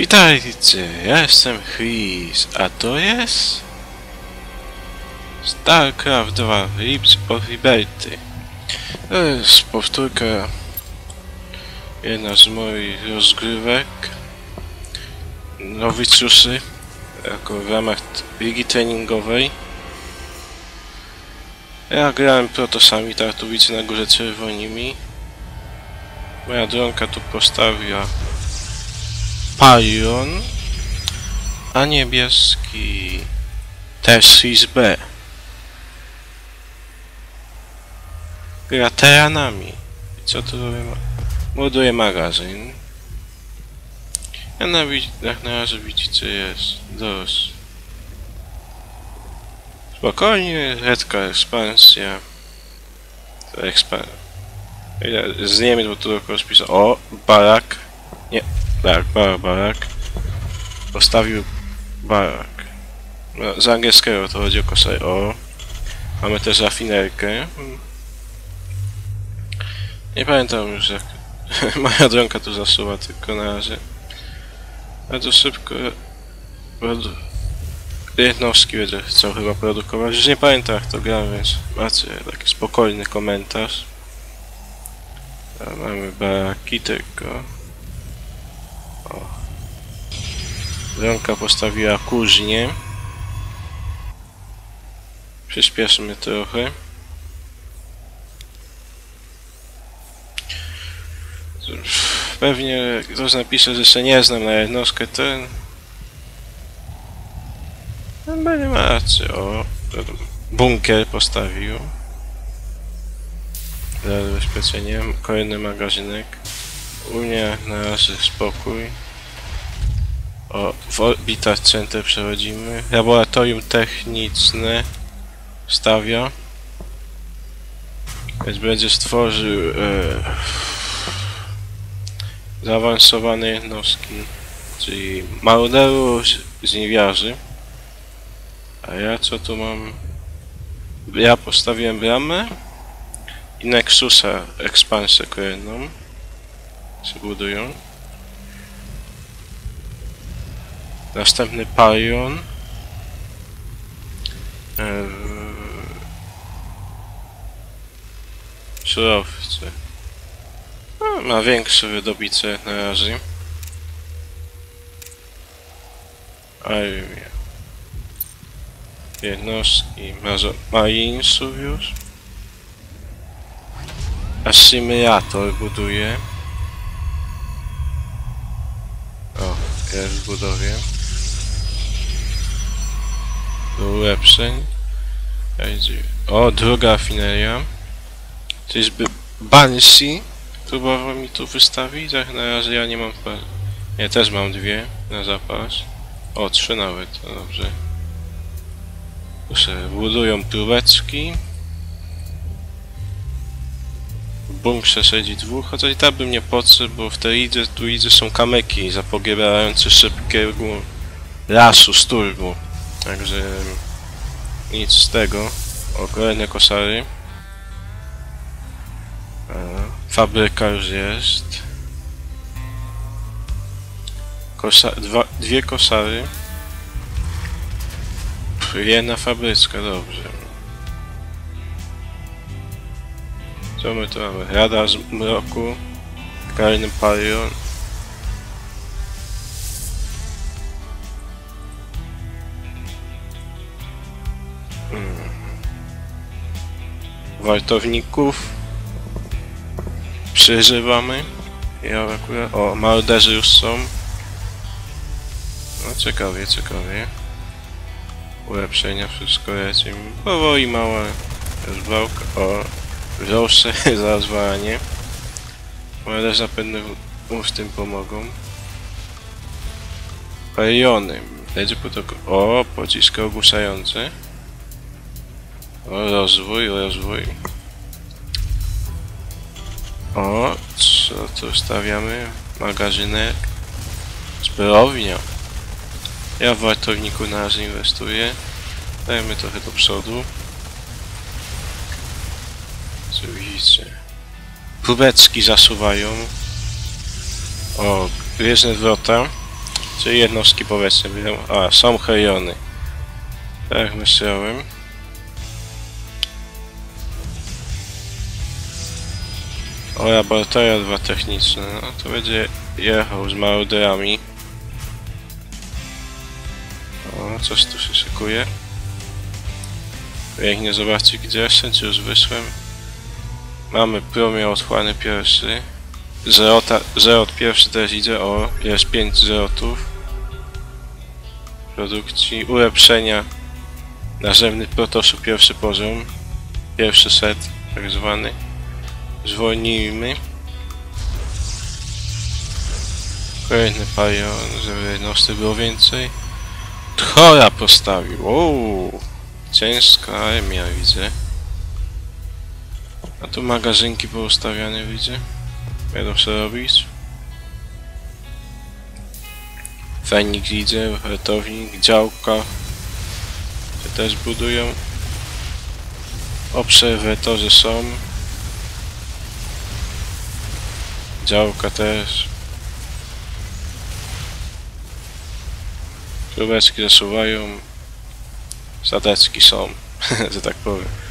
Witajcie, ja jestem Chris, a to jest... StarCraft 2 Rips of Liberty. To jest powtórka jedna z moich rozgrywek nowicjuszy jako w ramach ligi treningowej. Ja grałem protosami tartuwicy na górze czerwonimi. Moja dronka tu postawia Palion, a niebieski Tersis B. Gra teranami. Co tu robię? Morduje magazyn. Ja na, jak na razie jest dos. Spokojnie, redka ekspansja. Ekspansja. Z Niemiec, bo tu tylko rozpisał. O, barak. Nie, barak, barak, barak. Postawił barak. No, z angielskiego to chodzi o kosaj. O. Mamy też rafinerkę. Nie pamiętam już jak moja dronka tu zasuwa tylko na razie. Bardzo szybko jednostki będzie chcą chyba produkować. Już nie pamiętam jak to gra, więc macie taki spokojny komentarz. A mamy baraki tylko. O. Postawiła kuźnię. Przyspieszmy trochę. Pewnie ktoś napisze, że się nie znam na jednostkę, ten... No nie ma racji, o... Bunkier postawił. Zabezpieczenie, kolejny magazynek. U mnie na razie spokój. O, w Orbitat Center przechodzimy. Laboratorium techniczne stawia. Więc będzie stworzył e, zaawansowane jednostki, czyli maruderów, żniwiarzy. A ja co tu mam? Ja postawiłem bramę i Nexusa ekspansję kolejną się budują. Następny Palion. Eee, surowce. No, ma większe wydobycie na razie. Armia. Jednostki Marinesów już. Asymilator buduje. Jest w budowie. Ja idzie- O, druga rafineria. To jest by- Banshee. Próbował mi tu wystawić, tak na razie ja nie mam Nie, też mam dwie na zapas. O, trzy nawet, to dobrze. Proszę, budują tureczki. Bunkrze siedzi dwóch, chociaż i tak bym nie podszedł, bo w tej idze, tu idze są kameki zapogierające szybkiego lasu z turbu. Także nic z tego. O, kolejne kosary. E, Fabryka już jest. Kosa dwa, dwie kosary. Pff, Jedna fabryczka, dobrze. Co my tu mamy? Rada z mroku. Kolejny palion. Mm. Wartowników. Przeżywamy. Ja akurat... O, morderzy już są. No ciekawie, ciekawie. Ulepszenia, wszystko leci. Powoli mała rozwałka. O, się za rozwalanie. Morderze zapewne mu w tym pomogą. Paliony. Będzie protokół. O, pociski ogłuszające. O, rozwój, rozwój. O, co tu stawiamy? Magazynek. Zbrojownia. Ja w wartowniku na razie inwestuję. Dajmy trochę do przodu. Co widzicie? Próbeczki zasuwają. O, gwiezdne wrota. Czyli jednostki powietrzne biorą. A, są hejony. Tak jak myślałem. O, laboratoria dwa techniczne. No to będzie jechał z maruderami. O, coś tu się szykuje. Pięknie, zobaczcie gdzie jestem, czy już wyszłem. Mamy promień otchłany pierwszy. Zerota, zerot pierwszy też idzie, o, jest 5 zerotów. Produkcji, ulepszenia. Narzędny protoszu pierwszy poziom. Pierwszy set, tak zwany. Zwolnijmy. Kolejny palion, żeby jednostek było więcej. Tchora postawił, ooo. Ciężka armia widzę. A tu magazynki poustawiane widzę. Będą co robić. Fajnik widzę, ratownik, działka. Te też budują. Obserwatorzy są. Działka też. Króweczki zasuwają. Zadeczki są, że tak powiem.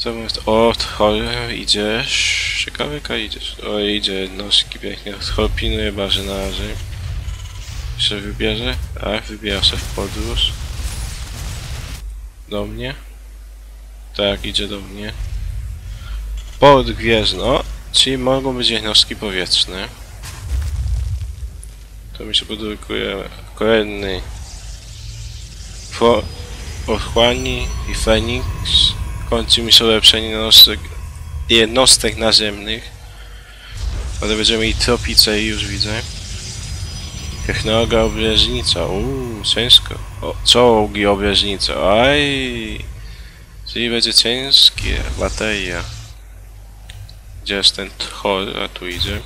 Co mówię? O, chory, idziesz. Ciekawyka idziesz. O, idzie jednostki pięknie. Pilnuje bazy na razie. Się wybierze? Tak, wybiera się w podróż. Do mnie. Tak, idzie do mnie. Port gwiezdny. O, czyli mogą być jednostki powietrzne. To mi się produkuje kolejny Fo Otchłani i Feniks. Końcu mi są ulepszeni jednostek, naziemnych. Ale będziemy mieli tropice i już widzę. Technologia obieżnica. Uuu, ciężko. O, czołgi obieżnica. Aj! Czyli będzie ciężkie. Bateria. Gdzie jest ten tchor? A tu idzie.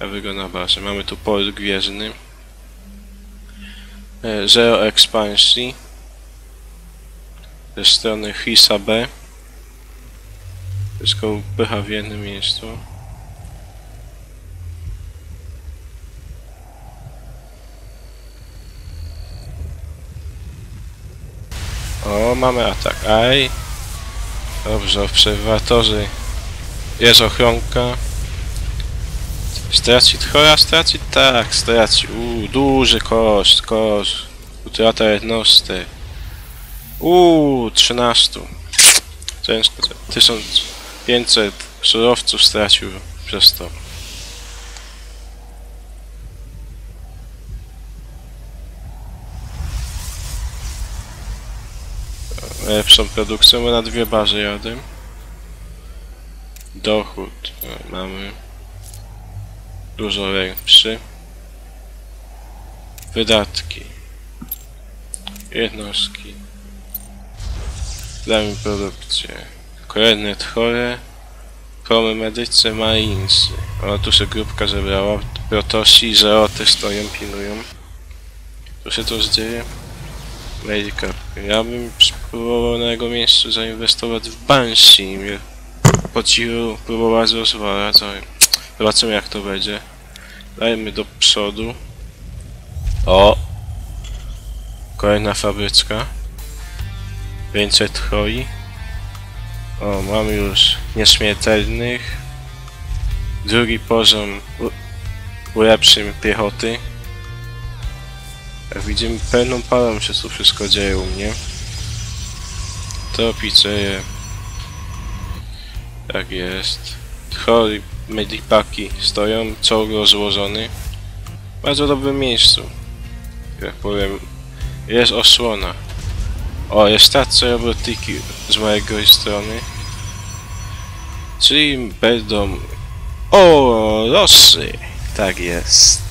A na bazie. Mamy tu port gwiezdny. E, Zero ekspansji. Ze strony Hisa B. Wszystko upycha w jednym miejscu. O, mamy atak. Aj. Dobrze, obserwatorzy. Jest ochronka. Straci tchora? Straci? Tak, straci. Uuu, duży koszt, koszt. Utrata jednostek. Uuu, 13. Ciężko. 1500 surowców stracił przez to. Lepszą produkcją, bo na dwie bazy jadę. Dochód e, mamy dużo lepszy. Wydatki. Jednostki. Damy produkcję. Kolejne tchore. Promy medycy marinsy. O, tu się grupka zebrała. Protosi, żeroty stoją, pilnują. Co się tu dzieje? Medical. Ja bym spróbował na jego miejscu zainwestować w Banshee. i Po cichu próbować rozwalać. Zobaczymy jak to będzie. Dajmy do przodu. O! Kolejna fabryczka. Więcej troi. O, mamy już nieśmiertelnych. Drugi poziom ulepszym piechoty. Jak widzimy, pełną parą się tu wszystko dzieje u mnie. Tropiceje. Tak jest. Troli, medipaki stoją, czołg rozłożony. W bardzo dobrym miejscu. Jak powiem, jest osłona. O, jest stacja robotyki z mojej strony. Czyli będą... O, losy! Tak jest.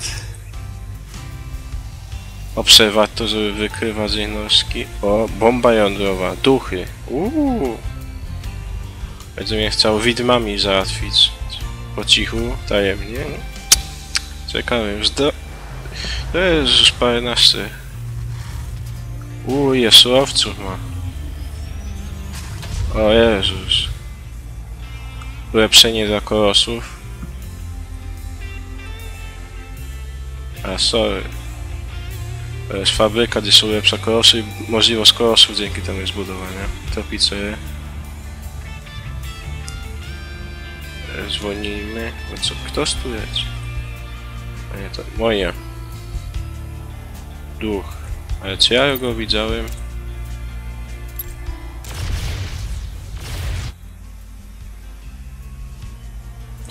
Obserwator, żeby wykrywać jednostki. O, bomba jądrowa. Duchy. Uuu. Będzie mnie chciał widmami załatwić. Po cichu, tajemnie. Ciekawe, już do... To jest już paręnaście. Uuu, ile surowców ma. O Jezus. Ulepszenie dla kolosów. A, sorry. To jest fabryka, gdzie są lepsze kolosy i możliwość kolosów dzięki temu jest budowania. Tropicery. E, Zwolnijmy. No co, ktoś tu jest? A nie, to moje. Duch. Ale czy ja go widziałem?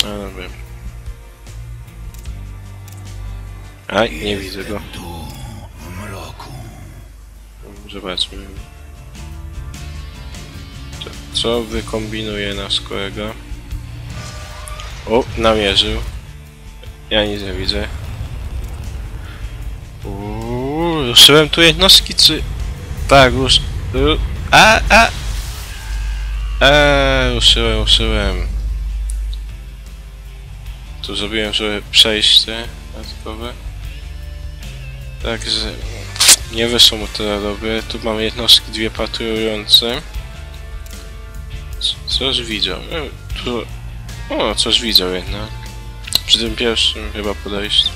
A, no wiem. Aj, nie widzę go. Zobaczmy. Co, co wykombinuje nasz kolega? O, namierzył. Ja nic nie widzę. Ruszyłem tu jednostki, czy... Tak, rusz... Ru... A, a! Eee, ruszyłem, ruszyłem. Tu zrobiłem sobie przejście dodatkowe. Także... Nie wyszło mu tyle dobre. Tu mamy jednostki dwie patrujące. Co- Coś widział. E, Tu... O, coś widział jednak. Przy tym pierwszym chyba podejściu.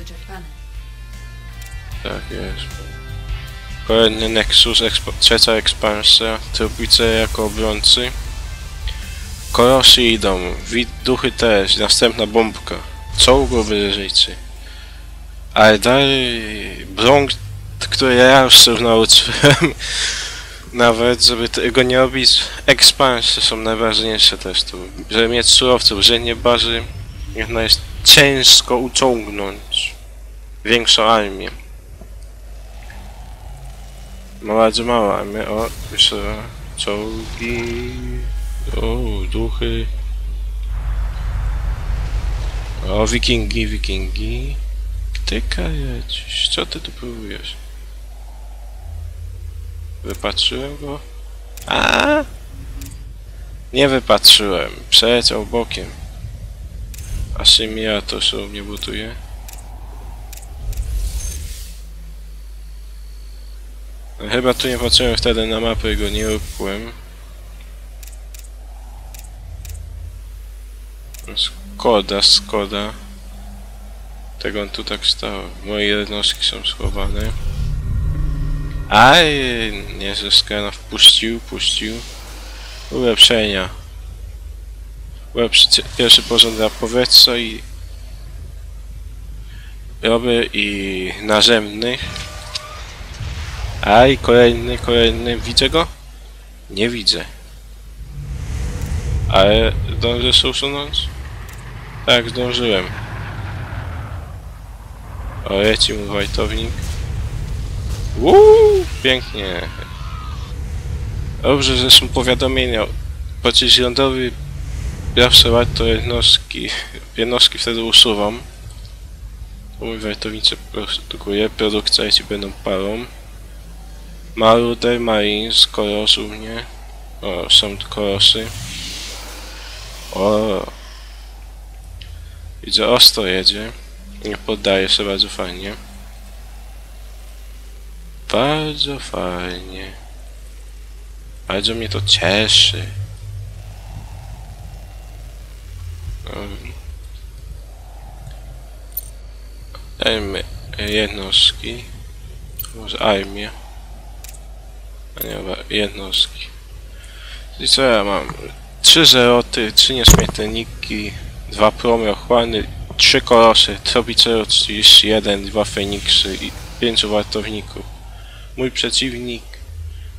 Wyczerpane. Tak jest. Kolejny Nexus, ekspo, trzecia ekspansja, trupice jako obrońcy. Koroszy idą, wid, duchy też, następna bombka. Czołgowy żyjcy. Ale dalej brąk, który ja już się nauczyłem. Nawet, żeby tego nie robić, ekspansje są najważniejsze też tu. Żeby mieć surowców, że nie bazy, jedna jest ciężko uciągnąć większą armię. Ma bardzo mała armia, o, jeszcze czołgi, o, duchy. O, wikingi, wikingi. Tyka jedź, co ty tu próbujesz? Wypatrzyłem go? A! Nie wypatrzyłem, przeleciał bokiem. Asymia to u mnie butuje. Chyba tu nie patrzyłem wtedy na mapę i go nie upłem. Skoda, Skoda. Tego on tu tak stał. Moje jednostki są schowane. Aj, nie, że skana wpuścił, puścił. Ulepszenia. Ulepszy pierwszy porząd dla powietrza i... Robię i narzędnych. Aj, kolejny, kolejny. Widzę go? Nie widzę. Ale zdążysz usunąć? Tak, zdążyłem. O, leci mu wajtownik. Uuu, pięknie. Dobrze, że są powiadomienia. Pocisk lądowy zawsze warto jednostki. Jednostki wtedy usuwam. Mój wajtownicy produkuje. Produkcja ci będą parą. Maruder, Marines, Koros u mnie. O, są tu Korosy. O. Widzę, ostro jedzie. Nie poddaje się bardzo fajnie. Bardzo fajnie. Bardzo mnie to cieszy. Dajmy jednostki. Może armię. A nie, jednostki. I co ja mam? Trzy zeroty, trzy nieśmiertelniki, dwa promy ochłany, trzy kolosy, Tropicero 31, dwa Feniksy i pięciu wartowników. Mój przeciwnik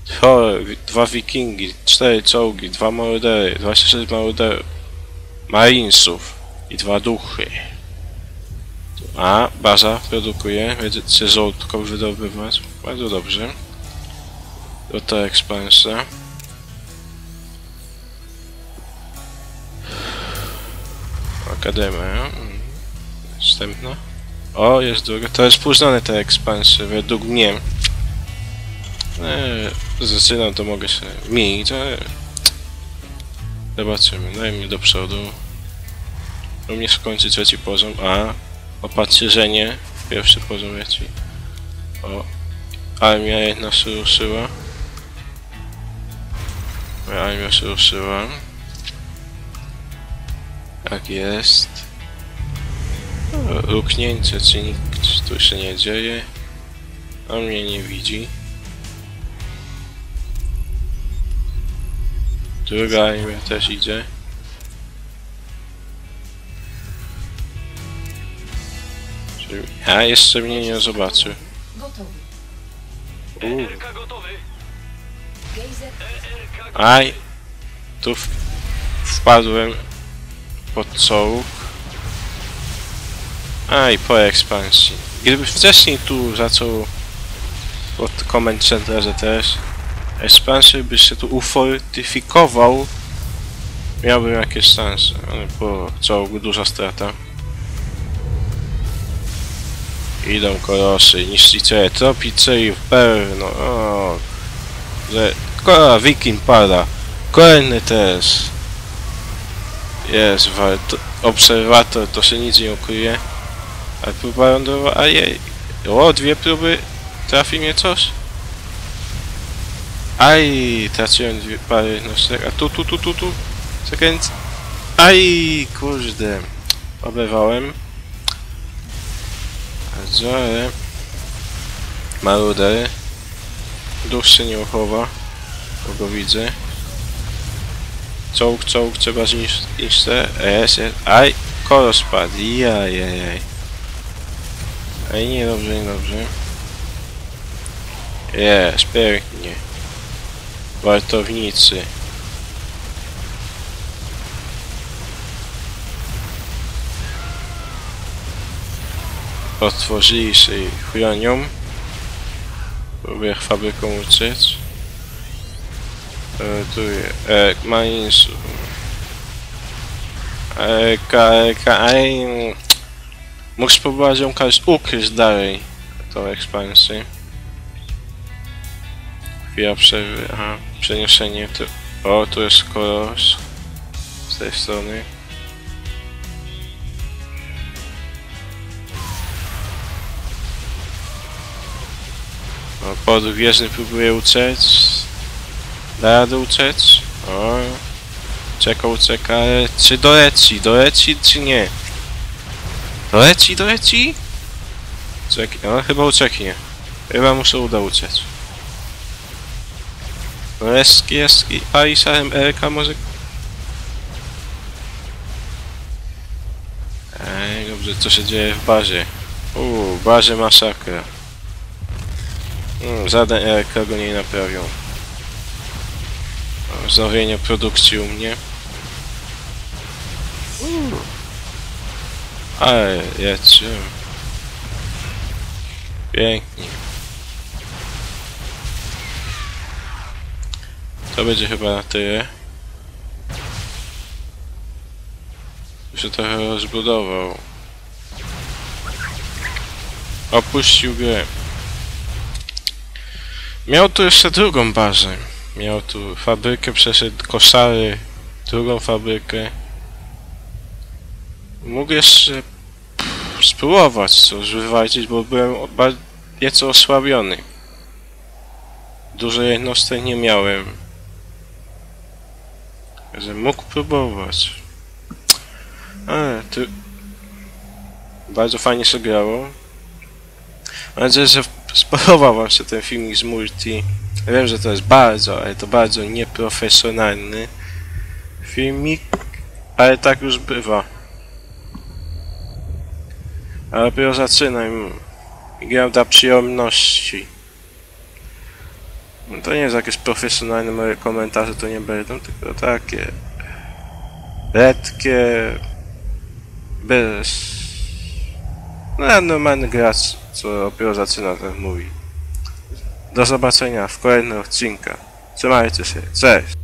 Thor, dwa wikingi, cztery czołgi, dwa mordery, 26 morderów, marinesów i dwa duchy. A, baza produkuje, będziecie żołtko wydobywać. Bardzo dobrze. Oto ekspansja. Akademia. Następna. O, jest druga. To jest późnione te ekspansje, według mnie. Eee, zaczynam to mogę się mieć, ale... Zobaczymy, dajmy do przodu. U mnie skończy trzeci poziom, a... Opatrzyżenie. Pierwszy poziom leci. O. Armia jedna się ruszyła. Moja armia się ruszyła. Tak jest. luknięcie, czy nikt tu się nie dzieje. On mnie nie widzi. Druga armia też idzie. Czyli- A jeszcze mnie nie zobaczył. Gotowy. ERK gotowy. ERK Aj! Tu wpadłem pod czołg. Aj, po ekspansji. Gdyby wcześniej tu zaczął od Command Centerze też ekspansję, by się tu ufortyfikował, miałbym jakieś szanse, ale po czołgu duża strata. Idą kolosy, niszczyciele, tropice i w pełno. O, że Kora Wiking pada. Kolejny też. Jest, warto. Obserwator, to się nic nie ukryje. A próba lądowa, a jej. O, dwie próby. Trafi mnie coś? Aj, traciłem dwie pary jednostek. A tu, tu, tu, tu, tu. Sekund. Aj, kurde. Oberwałem. A Zore. Marudery. Duch się nie uchowa. Kogo widzę. Czołg, czołg, trzeba zniszczyć. Jest, jest. Aj, kolo spadł. Jajajaj. Aj, niedobrze, niedobrze. Jest, pięknie. Wartownicy. Otworzyli się i chronią. Próbuję fabryką uciec. E, tu e, Marines. E, ka, ka, ej, Mógł spróbować ją kiedyś ukryć dalej, tą ekspansję. Chwila przerwy, aha, przeniesienie tu. O, tu jest kolos. Z tej strony. O, podróg wieżny próbuje uciec. Da radę uciec? O. Czeka, ucieka, ale czy doleci? Doleci czy nie? Doleci, doleci? Czekaj, no chyba ucieknie. Chyba mu się uda uciec. Leski, leski, Paisa, MRK może... Ej, dobrze, co się dzieje w bazie? Uuu, bazie masakra. Hmm, żaden go nie naprawią. Wznowienie produkcji u mnie. Ale jedźcie. Pięknie. To będzie chyba na tyle. Tu się trochę rozbudował. Opuścił grę. Miał tu jeszcze drugą bazę. Miał tu fabrykę, przeszedł koszary, drugą fabrykę. Mógł jeszcze spróbować coś wywalczyć, bo byłem nieco osłabiony. Dużo jednostek nie miałem. Że mógł próbować. Ale tu... Bardzo fajnie się grało. Mam nadzieję, że spodobał wam się ten filmik z multi. Wiem, że to jest bardzo, ale to bardzo nieprofesjonalny filmik, ale tak już bywa. Ale dopiero zaczynam. Gram dla przyjemności. No to nie jest jakieś profesjonalne moje komentarze, to nie będą, tylko takie letkie, bez... No, normalny gracz, co dopiero zaczyna, tak mówi. Do zobaczenia w kolejnych odcinkach. Trzymajcie się, cześć!